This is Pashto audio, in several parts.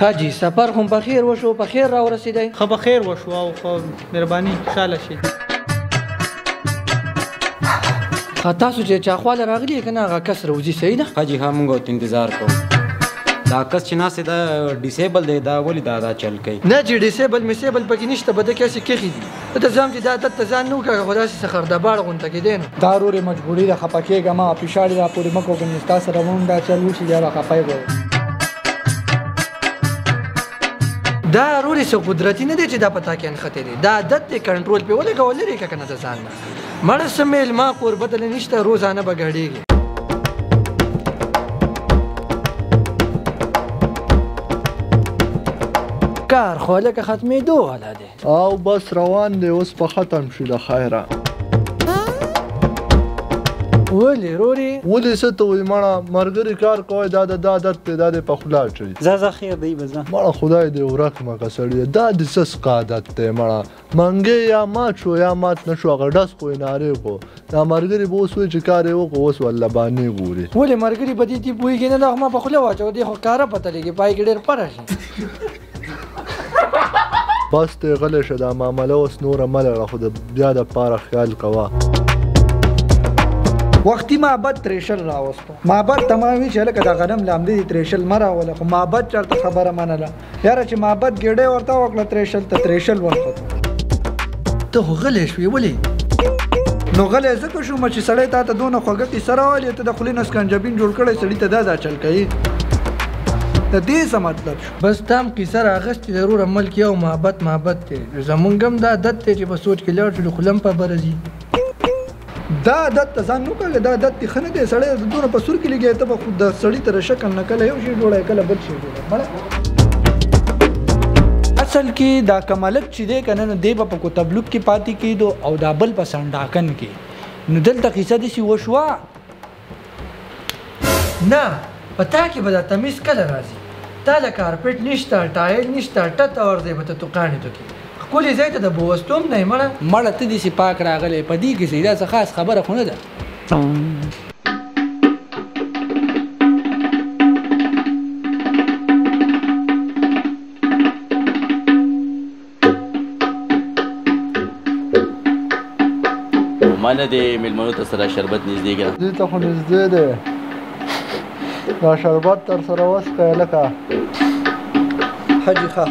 حاجی سفر هم په خیر وشو په خیر را ورسیدای خو په خیر وشو او خو مهرباني خوشاله شي تاسو چې چا خو راغلی کنه هغه کس روزي صحیح ده حاجی ها مونږ ته انتظار کوو دا کس چې ناسې دا ډیسیبل دی دا ولی دا دا چل کوي نه چې ډیسیبل میسیبل پکې نشته بده کیسې کېخي دي ته ته زم چې دا تت ته ځان نو کړه خو داسې سخر د باړ غونته کې دین دا رورې مجبوری ده خپه کېږه ما پیشاړې را پورې مکو بنې ستا سره مونږ دا چل وشي بیا به خپه یې دا رورې څه قدرتي نه دی چې دا پتا کې انخته دی دا عادت دی کنټرول په ولې کول لري کنه د ځان مړ سمېل ما کور بدل نشته روزانه بغړېږي کار خو لکه ختمېدو ولا دی او بس روان دی اوس په ختم شو له خیره. ولې رورې. ولې څه ته وایي مړه مرګري کار کوی دا د ده عادت دی دا دی په خوله اچوي. ځه ځه خیر دی به ځه. مړه خدای دې ورک مه که سړیه دا دې څه سکه عادت دی مړه منګی یا مات شو یا مات نه شو هغه ډز خو یې نارې کو دا مرګري به اوس وایي چې کار یې وکړو اوس والله بانې ګوري. ولې مرګري په دې دې پوهېږي نه دا خو ما په خوله واچوه دې خو ښکاره پته لګي پای کې ډېر پره شي. بس ته غلی شه دا معامله اوس نوره مه لړه خو د بیا دپاره خیال کوه وختي معبد تریشل راوستو معبد ته ما وی چې لکه دا غنم لامدې تریشل مه راوله خو معبد چرته خبره منله یاره چې معبد ګېډۍ ورته وکړه تریشل ته تریشل ورته ته خو غلی شوې ولې نو غلی ځکه شوم چې سړی تا ته دونه خوږه کیسه راولې ته د خولې نه سکنجبین جوړ کړی سړي ته دا دا چل کوي د دې څه مطلب شو بس تا هم قیصه راغستې ده روره ملک یو محبت محبت دی نو زمونږ هم دا عادت دی چې په سوچ کې لاړ شو نو خوله هم په بره ځي. دا عادت ته ځان مه کاږه دا عادت دې ښه نه دی سړی د دونه په سور کې لګیا ته به خو د سړي تر شکل نه کله یو شی جوړه یې کله بل شی جوړه مړه. اصل کې دا کمالک چې دی کنه نو دی به په کوتبلوک کې پاتې کېدو او دا بل په سنډاکن کې نو دلته قیصه داسې وشوه نه په تا کې به دا تمیز کله راځي تا له کارپټ نشته ټایل نشته ټت اور ځای به ته توقانې تو کې ښکلې ځای ته د بوستوم نه مړه مړه ته دې سي پاک راغلی په دې کې سي دا څه خاص خبره خو نه ده منه دې ملمنو ته سره شربت نږدې ګره دې ته خو نږدې دی دا شربت تر سره وسکه لکه حجي ښه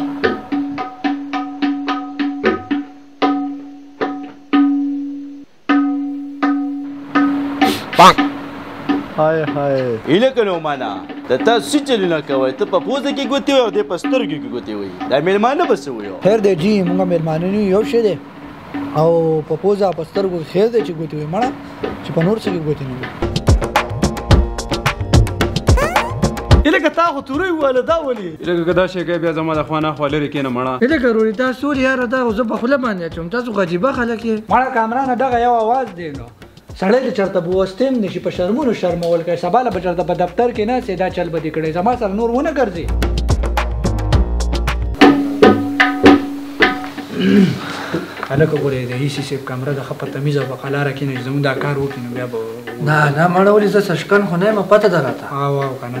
پاک هاي هاي اله کنه معنا د تاسو چل نه کوي ته په پوز کې ګوتی او د پستر کې ګوتی وي دا مېلمانه بس وي خیر دی جی موږ مېلمانه نه یو شه دي او په پوزا پستر ګو خیر دی چې ګوتی وي مړه چې په نور څه کې ګوتی نه وي الکه تا خو توري ولا دا ولي الکه که دا شی کوې بیا زما د خوا نه خوا لرې کېنه مړه. الکه رورې تا سور یاره دا خو زه په خوله باندې اچوم تاسو خو عجیبه خلک یې. مړه کامرانه دغه یو اواز دی نو سړی دې چرته بوستیم نشي په شرمونو شرمول کوي سبا له به چرته په دفتر کې ناست یې دا چل به دې کړی زما سره نور ونه ګرځې. هلکه ګوره د ایسی صیب کمره ده ښه په تمیز او په قلاره کېنه چې زموږ دا کار وکړي نو بیا به نه نه مړه ولې زه سشکن خو نه یم پته ده راته او او که نه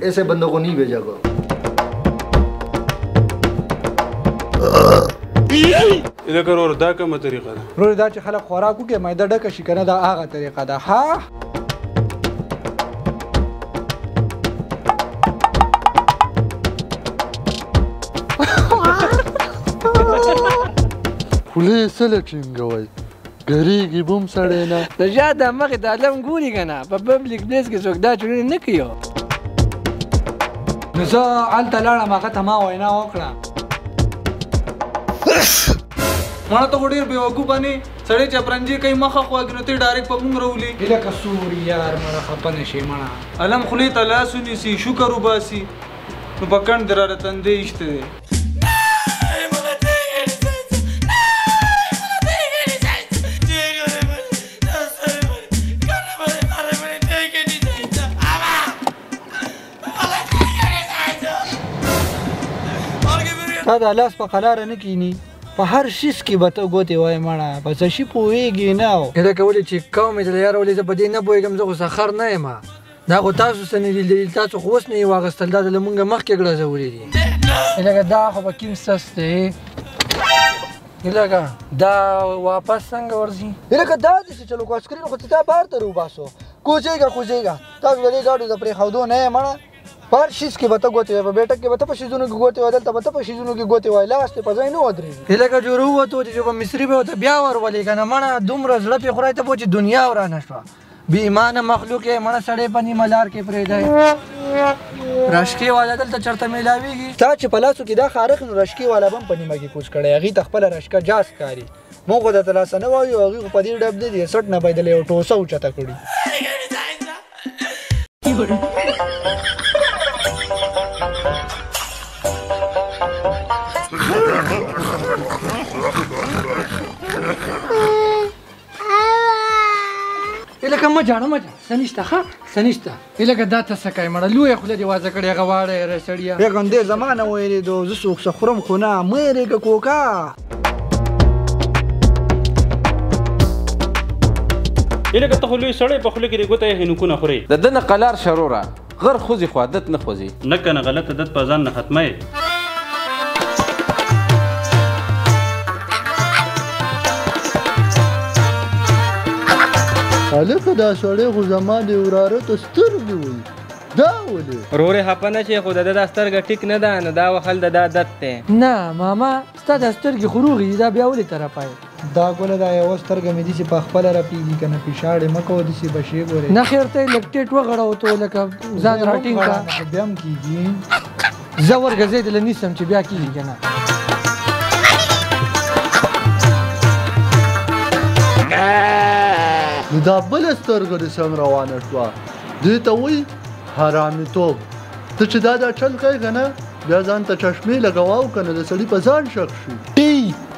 ایسے بندوں کو نہیں بھیجا کرو لکه ورور دا کومه طریقه ده ورور دا چې خلک خوراک وکړي معده ډکه شي کنه دا هغه طریقه ده ها خولې سره ټینګوي ډریږی بوم سړی نه. د ژا دا مخې ته الم ګوري کنه په پبلک پلیس کې څوک دا چړنې نه کوي نو زه هلته لاړم هغه ته ما وینا وکړه مړه ته خو ډېر بېوقوفه نه سړی چې پرنجې کوي مخه خواږي نو ته یې ډایرکټ په موږ راولي هیله که سور یار مړه خپه نه شې مړه علم خولې ته لاس ونیسي شکر وباسي نو په کڼ دراره تندی ایسته دی تا دا لاس په قلار نه کینی په هر شیس کې به ته ګوتې وای مړه په څه شي پوهېږي نه دا کولې چې کومې ته یار ولې زه په دې نه پوهېږم زه خو سخر نه یم دا خو تاسو څه نه دي لیدلي تاسو خو اوس نه یې واغستل دا د له مونږه مخکې ګړزولي دي لکه دا خو به کیم سس دی لکه دا واپس څنګه ورځي لکه دا دې چې چلو کو سکرین خو ته دا بار ته وباسو کوزېږه کوزېږه تاسو د دې ګاډو د پرې خودو نه یې مړه پر شیز کې بته ګوتې وای په بیټه کې بته په شیزونو کې ګوتې وای دلته بته په شیزونو کې ګوتې وای لاس ته په ځای نه ودرې لکه جوړو وته چې په مصری به ته بیا ور ولې کنه مړه دومره زړه په خورای ته پوه چې دنیا ورانه شوه بی ایمانه مخلوق یې مړه سړی په نیمه لار کې پرېږدی رشکې والا دلته چرته میلاویږي تا چې په لاسو کې دا خارق نو رشکې والا به هم په نیمه کې کوچ کړی هغې ته خپله رشکه جاز ښکاري موږ خو درته لاسه نه وایو هغوی خو په دې ډب نه دي سټ نه باید یو ټوسه اوچته کړي الکه ما جاړه ما سنشته ښه سنشته الکه دا ته سکای مړه لوی خله دی وازه کړی غواړی رسړیا پیغام دې زمانه ویلې دو زه سوک سخرم خو نه مې رګه کوکا الکه ته خو لوی سړی په خله کې رګوته هنکونه خوري د دنه قلار شروره غر خوځي خو عادت نه خوځي نه کنه غلط عادت په ځان نه ختمه هلکه دا سړی خو زما د وراره ته سترګې وایي دا ولې رورې خپه نه شې خو د ده دا سترګه ټیک نه ده نو دا وخل د ده عادت دی نه ماما ستا دا سترګې خو روغې دي دا بیا ولې ترپه یې دا ګله دا یوه سترګه مې داسې په خپله رپېږي که نه پیشاړې مه کوه داسې به شې ګورې نه خیر ته یې لږ ټیټ وغړوه ته لکه ځان راټینګ کړه بیا هم کېږي زه ورګه زه یې دله نیسم چې بیا کېږي که نه نو دا بله سترګه دې څنګه روانه شوه دې ته وایي حرامیتوب ته چې دا دا چل کوې که نه بیا ځان ته چشمې لګوه او که نه د سړي په ځان شک شي